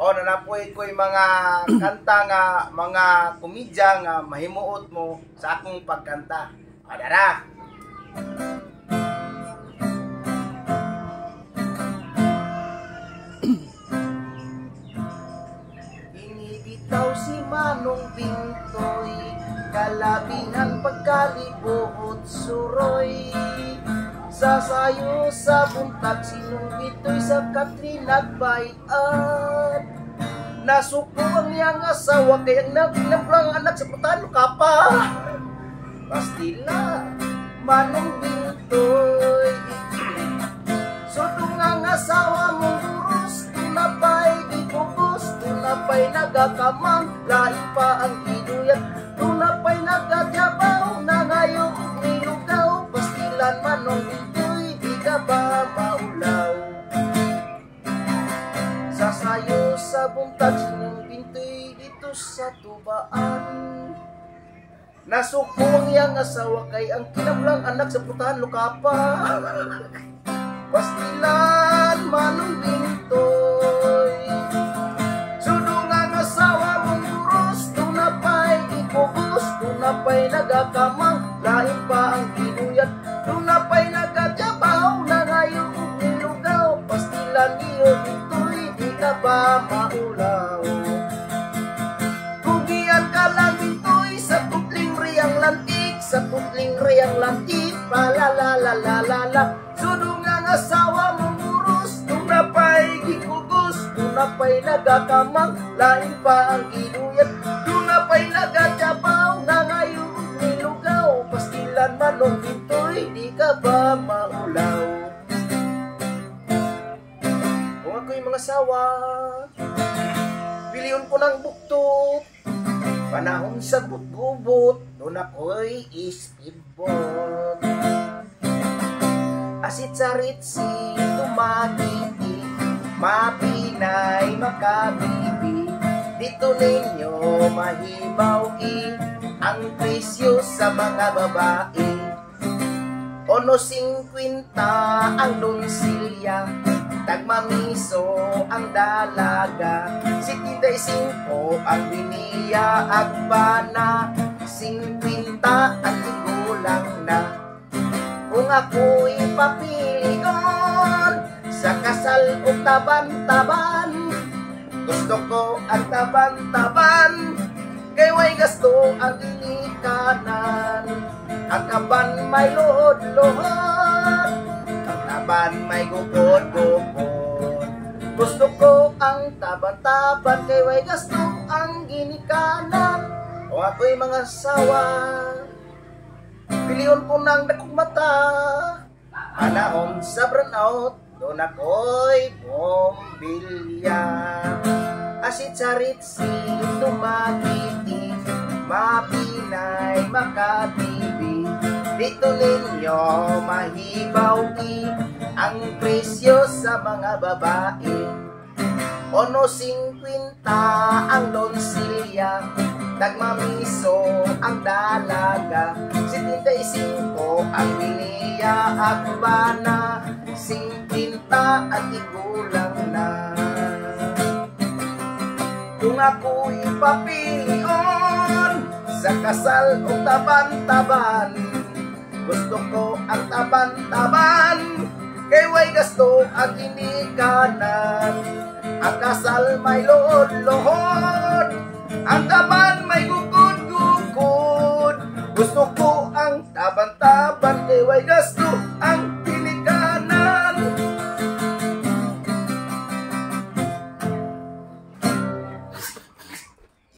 O nanapoy ko'y mga kanta nga, mga komedya nga mahimuot mo sa akong pagkanta. O dara. Inibitaw si Manong Bintoy Kalabingan pagkalibuot suroy Sasayo sa buntag sinong ito'y sa Katrina bayan Nasuko ang iyang asawa kayang nagpinaplang anak sa putano ka pa. Pastila, Manong Bintoy Sudong ang asawa mong gurus Tunapay di bubos Tunapay nagakamang Lain pa ang iduyat Sasayo sa buntag Sinong pinto'y dito sa tubaan. Nasuko ang iyang asawa kay ang kinablang anak sa putahan lukapa. Pastilan manong bintoy Sudong ang asawa mong duros Tunapay ikubos Tunapay nagakamang. Lain pa ang kinuyat ba maulaw Kugian ka lang bintoy Sa tutling riyang lantik Sa tutling riyang lantik Palalalalala Sudong ang asawa mong urus Tunapay gikugos Tunapay nagakamang Lain pa ang inuyat Tunapay nagadyabaw Na ngayong nilugaw Pastilan manong bintoy Di ka ba maulaw ako'y mga sawa. Biliyon ko ng buktot. Panahon sa butubot Doon ako'y ispibot. Asit sa ritsi Tumagiti Mapinay makabibi. Dito ninyo mahibaw i Ang presyo sa mga babae. Ono 50 ang donsilya Tagmamiso ang dalaga. 75 ang biniya Agbana 50 ang tigulang na. Kung ako'y papiligon Sa kasal o taban-taban Gusto ko ang taban-taban. Kay gasto ang inikanan. Ang kaban may luhod-luhod Ang taban may gukod-gukod Gusto ko ang taban-taban Kay way gasto ang ginikanan O ako'y mga sawa Piliyon ko ng dakong mata. Panahon sa burnout Doon ako'y bumbilya Asit sa ritsi Tumagiti Mapinay Makabibi Dito ninyo mahibawi Ang presyo sa mga babae. Ono 50 ang donsilya Nagmamiso ang dalaga. 75 ang biniya Akbana 50 at igulang na. Kung ako'y papilion Sa kasal o taban-taban Gusto ko ang taban-taban Kay way gasto ang inikanan. Ang kasal may lohod-lohod Ang taban